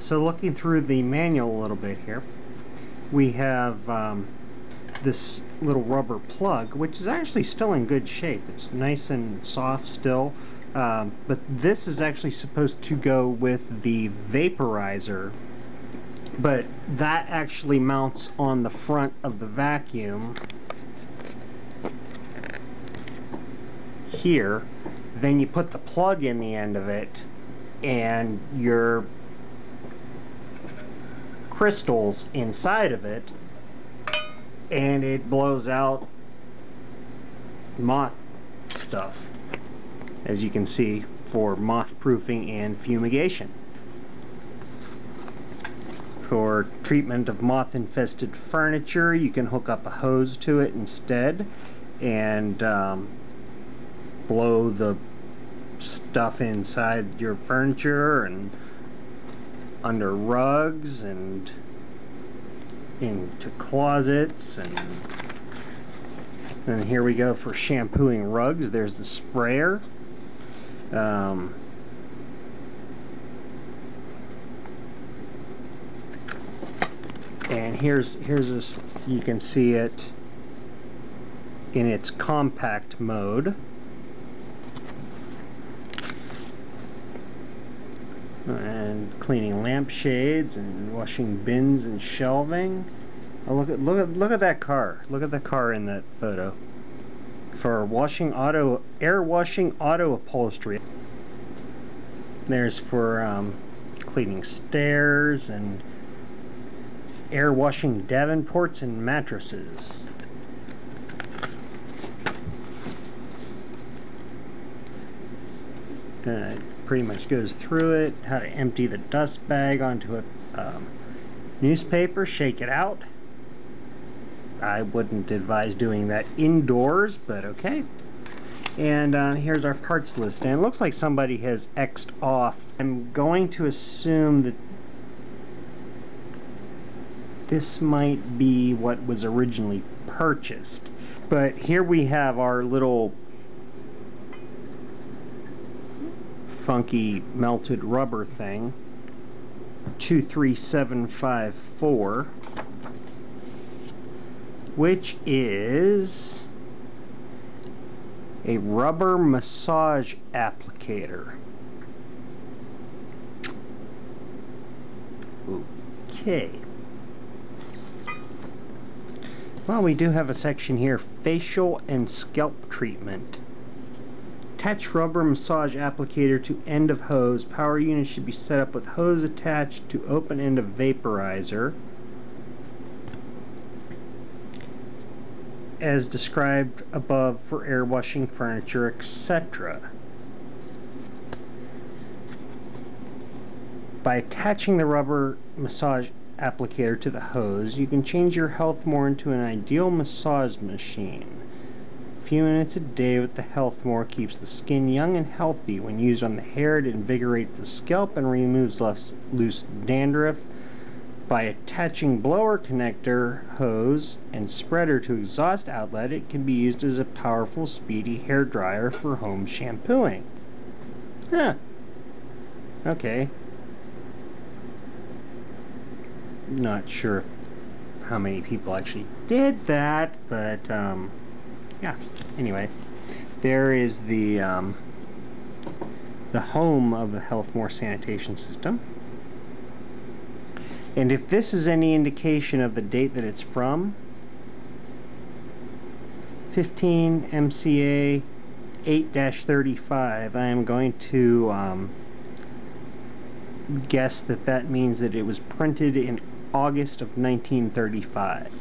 So looking through the manual a little bit here, we have um, this little rubber plug, which is actually still in good shape. It's nice and soft still, um, but this is actually supposed to go with the vaporizer, but that actually mounts on the front of the vacuum here. Then you put the plug in the end of it, and your crystals inside of it and it blows out moth stuff as you can see for moth proofing and fumigation. For treatment of moth infested furniture you can hook up a hose to it instead and um, blow the stuff inside your furniture and under rugs and into closets and and here we go for shampooing rugs. There's the sprayer. Um, and here's here's this you can see it in its compact mode. And cleaning lampshades and washing bins and shelving. Oh, look at look at look at that car. Look at the car in that photo. For washing auto air washing auto upholstery. There's for um, cleaning stairs and air washing davenports and mattresses. Pretty much goes through it, how to empty the dust bag onto a um, newspaper, shake it out. I wouldn't advise doing that indoors, but okay. And uh, here's our parts list, and it looks like somebody has X'd off. I'm going to assume that this might be what was originally purchased. But here we have our little funky melted rubber thing. 23754 which is a rubber massage applicator. Okay. Well we do have a section here facial and scalp treatment Attach rubber massage applicator to end of hose. Power unit should be set up with hose attached to open end of vaporizer. As described above for air washing furniture, etc. By attaching the rubber massage applicator to the hose, you can change your Health-Mor into an ideal massage machine few minutes a day with the Health-Mor keeps the skin young and healthy. When used on the hair, it invigorates the scalp and removes loose dandruff. By attaching blower connector, hose, and spreader to exhaust outlet, it can be used as a powerful, speedy hair dryer for home shampooing. Huh. Okay. Not sure how many people actually did that, but, um, yeah, anyway, there is the um, the home of the Health-Mor sanitation system. And if this is any indication of the date that it's from, 15 MCA 8-35, I am going to um, guess that that means that it was printed in August of 1935.